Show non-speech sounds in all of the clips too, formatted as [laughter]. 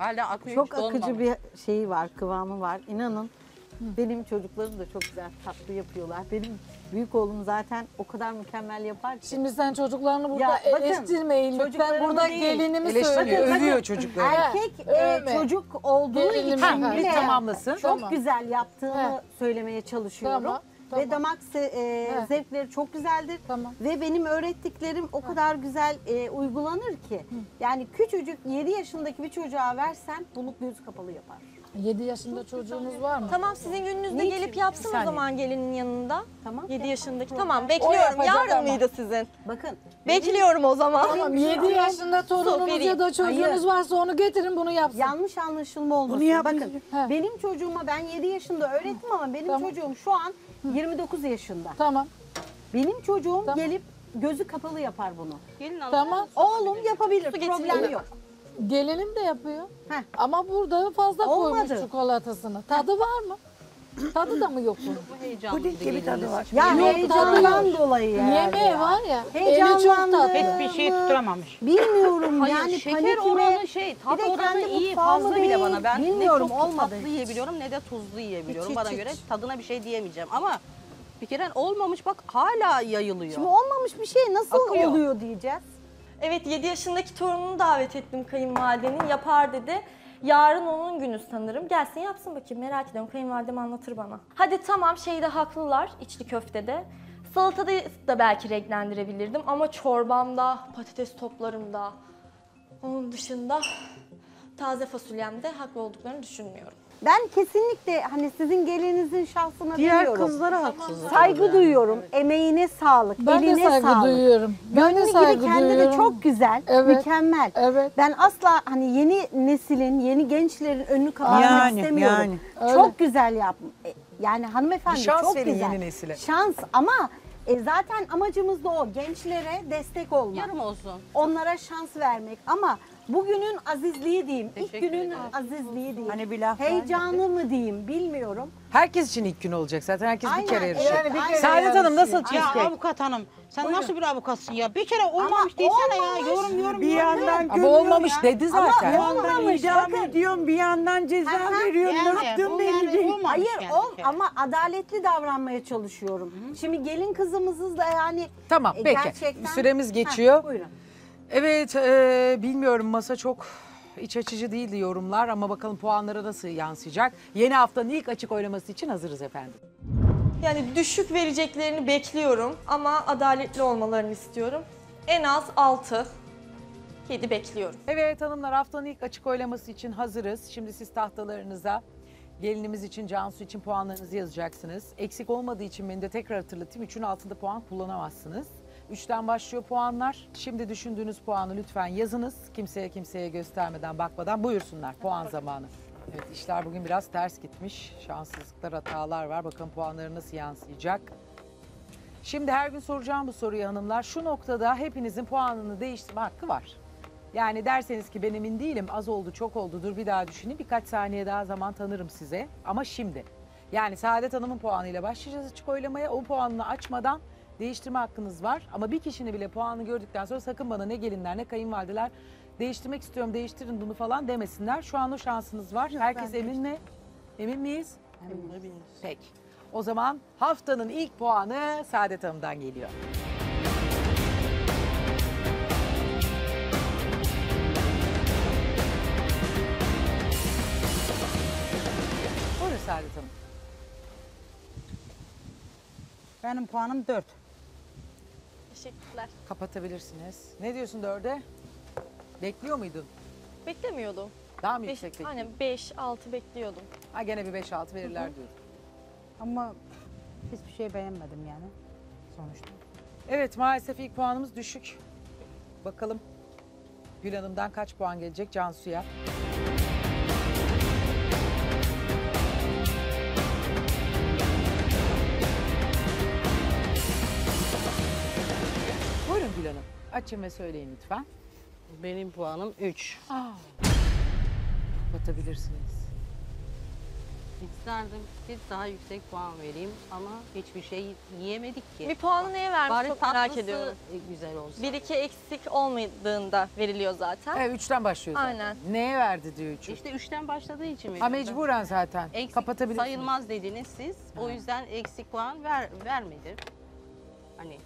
Hala akıyor Çok hiç dolmamış. akıcı bir şeyi var, kıvamı var. İnanın benim çocuklarım da çok güzel tatlı yapıyorlar. Benim büyük oğlum zaten o kadar mükemmel yapar ki. Şimdi sen çocuklarını burada Ya bakın, eleştirmeyin lütfen. çocuklarımı Burada değil, gelinimi Eleştiriyor, söylüyorum. övüyor çocukları. Erkek e, övme. çocuk olduğu Gelinimi için ha, bile bir tamamlasın. çok Tamam. güzel yaptığını He. söylemeye çalışıyorum. Tamam, Ve tamam. damak se- e, zevkleri çok güzeldir. Tamam. Ve benim öğrettiklerim o kadar güzel e, uygulanır ki. Yani küçücük 7 yaşındaki bir çocuğa versen bunu göz kapalı yapar. 7 yaşında çocuğunuz var mı? Tamam sizin gününüzde Niçin? gelip yapsın o saniye. zaman gelinin yanında. Tamam. 7 yaşındaki. Tamam bekliyorum. yapacak Yarın ama. mıydı sizin? Bakın. Bekliyorum o zaman. Tamam 7 yaşında torununuz ya da çocuğunuz Hayır. varsa onu getirin bunu yapsın. Yanlış anlaşılma olmasın. yapmayın. Bakın He. benim çocuğuma ben 7 yaşında öğrettim ama benim Tamam. çocuğum şu an 29 yaşında. Tamam. Benim çocuğum Tamam. gelip gözü kapalı yapar bunu. Gelin alın. Tamam. Oğlum yapabilir. Problem yok. Gelinim de yapıyor. Heh. Ama burada fazla Olmadı. koymuş çikolatasını. Tadı var mı? Tadı da mı yok bunun? Bu heyecanlı Puding gibi tadı var. Ya Yok, heyecandan dolayı yani. Yemeği var ya. Eli çok Heyecanlandı. tatlı. Hiçbir şey tutturamamış. Bilmiyorum Hayır yani şeker panikime- oranı şey, tat Bir de oranı kendi iyi mutfağımı fazla bile değil, bana. Ben bilmiyorum, ne çok olmadı tatlı yiyebiliyorum ne de tuzlu yiyebiliyorum. Hiç, bana hiç, göre tadına bir şey diyemeyeceğim ama bir kere olmamış bak hala yayılıyor. Şimdi olmamış bir şey nasıl Akıyor. oluyor diyeceğiz. Evet 7 yaşındaki torununu davet ettim kayınvalidenin. Yapar dedi. Yarın onun günü sanırım. Gelsin yapsın bakayım merak ediyorum. Kayınvalidem anlatır bana. Hadi tamam şeyde haklılar içli köftede. Salatada da belki renklendirebilirdim ama çorbamda, patates toplarımda, onun dışında taze fasulyemde haklı olduklarını düşünmüyorum. Ben kesinlikle hani sizin gelinizin şahsına Diğer demiyorum. kızlara haksızlık. Saygı duyuyorum. Emeğine sağlık. Ben de eline saygı sağlık. duyuyorum. Ben de saygı gibi kendi de duyuyorum. çok güzel, Evet. mükemmel. Evet. Ben asla hani yeni neslin, yeni gençlerin önünü kapatmak Yani, istemiyorum. yani. Öyle. Çok güzel yap. e, Yani hanımefendi Bir şans çok verin güzel. yeni nesile. Şans ama e, zaten amacımız da o. Gençlere destek olmak. Yarım olsun. Onlara şans vermek ama bugünün azizliği diyeyim. ilk Teşekkür günün ederim. azizliği diyeyim. Hani bir laf var Heyecanı mı diyeyim bilmiyorum. Herkes için ilk gün olacak zaten. Herkes bir Aynen, kere yarışacak. evet, aynen. Saadet Hanım nasıl Ya, cheesecake? Ya avukat hanım sen Buyurun. nasıl bir avukatsın ya? Bir kere olmamış desene ya. Yorum yorum bir yandan ya. Ama olmamış dedi Ama zaten. olmamış. idam Bakın. ediyorum bir yandan ceza Aha, veriyorum. Yani ne yaptım bu belli yani değil. olmamış Hayır yani ol bir kere. ama adaletli davranmaya çalışıyorum. Şimdi gelin kızımızı da yani Tamam e, peki. gerçekten- Süremiz Heh, geçiyor. buyurun. Evet e, bilmiyorum masa çok iç açıcı değildi yorumlar ama bakalım puanlara nasıl yansıyacak. Yeni haftanın ilk açık oylaması için hazırız efendim. Yani düşük vereceklerini bekliyorum ama adaletli olmalarını istiyorum. En az 6, 7 bekliyorum. Evet hanımlar haftanın ilk açık oylaması için hazırız. Şimdi siz tahtalarınıza gelinimiz için, Cansu için puanlarınızı yazacaksınız. Eksik olmadığı için beni de tekrar hatırlatayım. Üçün altında puan kullanamazsınız. Üçten başlıyor puanlar. Şimdi düşündüğünüz puanı lütfen yazınız. Kimseye kimseye göstermeden, bakmadan buyursunlar. Puan zamanı. Evet işler bugün biraz ters gitmiş. Şanssızlıklar, hatalar var. Bakalım puanları nasıl yansıyacak. Şimdi her gün soracağım bu soruyu hanımlar. Şu noktada hepinizin puanını değiştirme hakkı var. Yani derseniz ki ben emin değilim az oldu çok oldu dur bir daha düşüneyim birkaç saniye daha zaman tanırım size. Ama şimdi yani Saadet Hanım'ın puanıyla başlayacağız açık oylamaya. O puanını açmadan değiştirme hakkınız var. Ama bir kişinin bile puanını gördükten sonra sakın bana ne gelinler ne kayınvalideler değiştirmek istiyorum değiştirin bunu falan demesinler. Şu an o şansınız var. Herkes emin mi? Emin miyiz? Peki. O zaman haftanın ilk puanı Saadet Hanım'dan geliyor. Buyurun Saadet Hanım. Benim puanım 4. Teşekkürler. Kapatabilirsiniz. Ne diyorsun dörde? Bekliyor muydun? Beklemiyordum. Daha mı Beş, yüksek bekliyordun? aynen 5, 6 bekliyordum. Ha gene bir 5-6 verirler diyorsun. Ama hiçbir şey beğenmedim yani sonuçta. Evet maalesef ilk puanımız düşük. Bakalım Gül Hanım'dan kaç puan gelecek Cansu'ya? Açın ve söyleyin lütfen. Benim puanım 3. Batabilirsiniz. İsterdim ki daha yüksek puan vereyim ama hiçbir şey yiyemedik ki. Bir puanı neye vermiş Bari çok merak tatlısı ediyorum. güzel olsun. Bir iki eksik olmadığında veriliyor zaten. Evet üçten başlıyor zaten. Aynen. Neye verdi diyor üçü. İşte üçten başladığı için Ha veriyorum. mecburen zaten. Eksik Kapatabilirsiniz. sayılmaz dediniz siz. O yüzden eksik puan ver, vermedi. Hani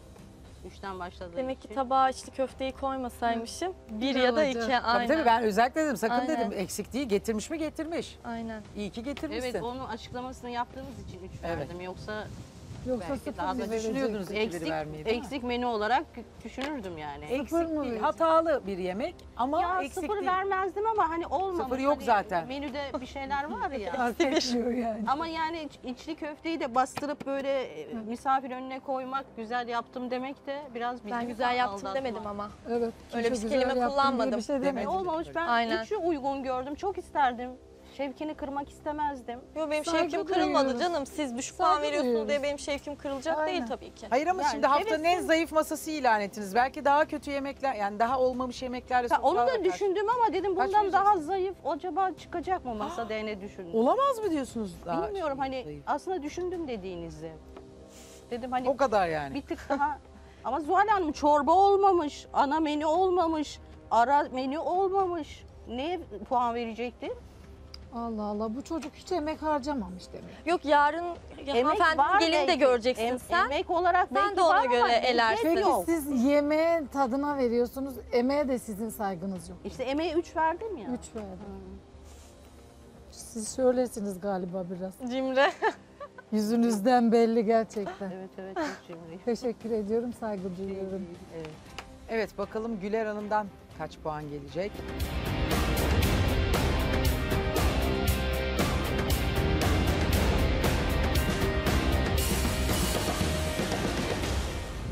üçten başladığı Demek için. ki tabağa içli köfteyi koymasaymışım. Bir Bir ya da olacak. iki. Tabii Aynen. tabii ben özellikle dedim sakın Aynen. dedim eksik değil getirmiş mi getirmiş. Aynen. İyi ki getirmişsin. Evet onun açıklamasını yaptığınız için üç Evet. verdim. Yoksa Yoksa Belki sıfır daha mı da düşünüyordunuz. verecektik? Eksik, vermeyi, değil mi? eksik menü olarak düşünürdüm yani. Eksik Sıfır mı değil, verecek? hatalı bir yemek ama ya eksik sıfır değil. vermezdim ama hani olmamış. Sıfır yok Hani zaten. Menüde bir şeyler var ya. [laughs] Hak etmiyor yani. ama yani iç- içli köfteyi de bastırıp böyle e, misafir önüne koymak, güzel yaptım demek de biraz bizi Ben güzel yaptım aldatma. demedim ama. Evet. Öyle bir kelime diye kullanmadım. Bir şey Demedim. Demedim. olmamış ben Aynen. üçü uygun gördüm. Çok isterdim. Şevkini kırmak istemezdim. Yo benim Saygı şevkim kırılmadı duyuyoruz. canım. Siz düşük puan Saygı veriyorsunuz duyuyoruz. diye benim şevkim kırılacak değil Aynen. tabii ki. Hayır ama Yani şimdi haftanın en zayıf masası ilan ettiniz. Belki daha kötü yemekler yani daha olmamış yemeklerle Ya onu da karşı- düşündüm ama dedim Kaç bundan daha zayıf acaba çıkacak mı masada diye düşündüm. Olamaz mı diyorsunuz daha? Bilmiyorum hani zayıf? aslında düşündüm dediğinizi. Dedim hani O kadar yani. bir tık daha [laughs] ama Zuhal Hanım çorba olmamış, ana menü olmamış, ara menü olmamış. Neye puan verecekti? Allah Allah bu çocuk hiç emek harcamamış demek. Yok yarın hanımefendinin gelini de belki. göreceksin Em- sen. Emek olarak Sen belki de ona var ama göre lezzet elersin. Peki yok. siz yemeğe tadına veriyorsunuz. Emeğe de sizin saygınız yok. İşte emeğe 3 verdim ya. Üç verdim. Siz şöylesiniz galiba biraz. Cimre. [laughs] Yüzünüzden belli gerçekten. Evet evet çok cimriyim. [laughs] Teşekkür ediyorum, saygı duyuyorum. Evet. Evet bakalım Güler Hanım'dan kaç puan gelecek?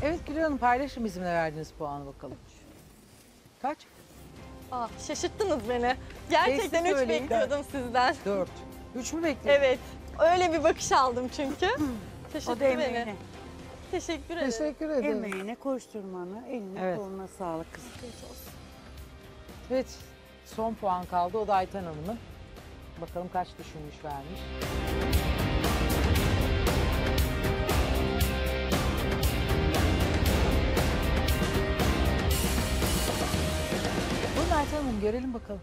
Evet Güler Hanım paylaşın bizimle verdiğiniz puanı bakalım. Kaç? Aa, şaşırttınız beni. Gerçekten Sesli 3 söyleyin. bekliyordum sizden. Dört. Üç mü bekliyorsun? Evet. Öyle bir bakış aldım çünkü. [laughs] Şaşırttı O da beni. emeğine, Teşekkür ederim. Teşekkür ederim. emeğine koşturmanı, eline Evet. koluna sağlık kızım. Evet. Son puan kaldı. O da Ayten Hanım'ın. Bakalım kaç düşünmüş vermiş. Hanım görelim bakalım.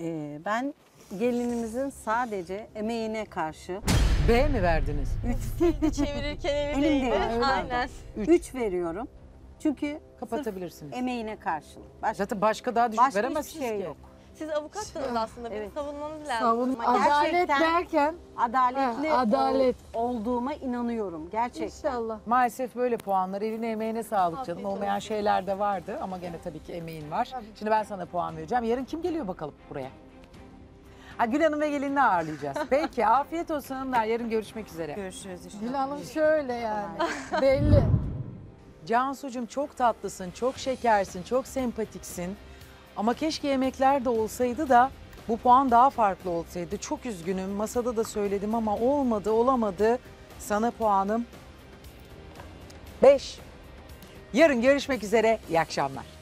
Ee, ben gelinimizin sadece emeğine karşı B mi verdiniz? Çevirirken Elim elimdeydi. değil, öyle Aynen. 3 veriyorum. Çünkü Kapatabilirsiniz. emeğine karşılık. Başka, Zaten başka daha düşük başka veremezsiniz hiçbir şey ki. yok. Siz avukatsınız aslında. Evet. savunmanız lazım. Savun, Ama adalet gerçekten- derken Adaletli Ha, adalet. ol- olduğuma inanıyorum. Gerçekten. inşallah. Maalesef böyle puanlar. Eline emeğine sağlık canım. Afiyet Olmayan olsun. şeyler de vardı ama gene tabii ki emeğin var. Şimdi ben sana puan vereceğim. Yarın kim geliyor bakalım buraya? Ha, Gül Hanım ve gelinini ağırlayacağız. [laughs] Peki afiyet olsun hanımlar. Yarın görüşmek üzere. Görüşürüz inşallah. Gül Hanım şöyle yani. Belli. Cansucuğum çok tatlısın, çok şekersin, çok sempatiksin. Ama keşke yemekler de olsaydı da bu puan daha farklı olsaydı. Çok üzgünüm. Masada da söyledim ama olmadı, olamadı. Sana puanım 5. Yarın görüşmek üzere. İyi akşamlar.